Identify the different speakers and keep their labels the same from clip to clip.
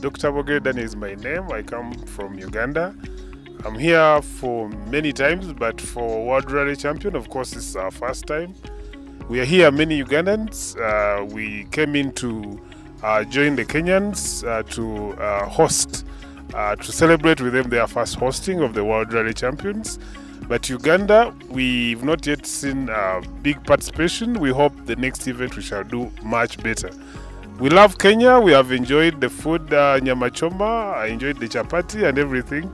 Speaker 1: Dr. Bogedan is my name. I come from Uganda. I'm here for many times, but for World Rally Champion, of course, is our first time. We are here, many Ugandans. Uh, we came in to uh, join the Kenyans uh, to uh, host, uh, to celebrate with them their first hosting of the World Rally Champions. But Uganda, we've not yet seen big participation. We hope the next event we shall do much better. We love Kenya. We have enjoyed the food, uh, nyama choma. I enjoyed the chapati and everything.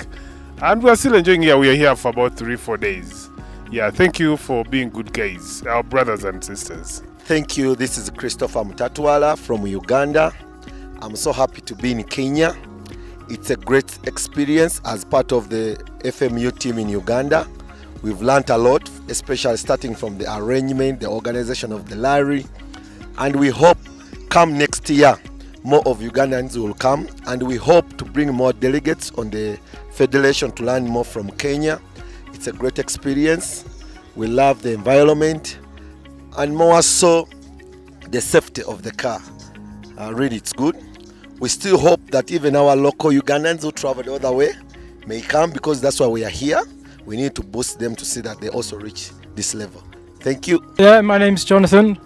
Speaker 1: And we are still enjoying here. We are here for about three, four days. Yeah, thank you for being good guys, our brothers and sisters.
Speaker 2: Thank you. This is Christopher Mutatwala from Uganda. I'm so happy to be in Kenya. It's a great experience as part of the FMU team in Uganda. We've learned a lot, especially starting from the arrangement, the organization of the Larry. And we hope come next year, more of Ugandans will come. And we hope to bring more delegates on the federation to learn more from Kenya. It's a great experience. We love the environment and more so the safety of the car. Uh, really, it's good. We still hope that even our local Ugandans who travel the other way may come because that's why we are here. We need to boost them to see that they also reach this level. Thank you.
Speaker 3: Yeah, my name's Jonathan.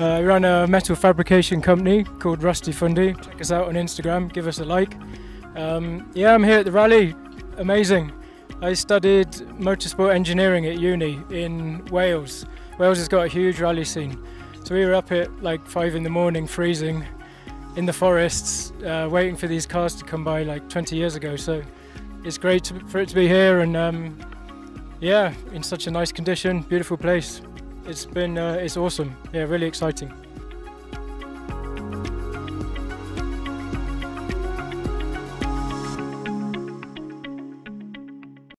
Speaker 3: Uh, I run a metal fabrication company called Rusty Fundi. Check us out on Instagram, give us a like. Um, yeah, I'm here at the rally. Amazing. I studied motorsport engineering at uni in Wales. Wales has got a huge rally scene. So we were up at like five in the morning, freezing in the forests, uh, waiting for these cars to come by like 20 years ago. So it's great to, for it to be here and um, yeah, in such a nice condition, beautiful place. It's been, uh, it's awesome. Yeah, really exciting.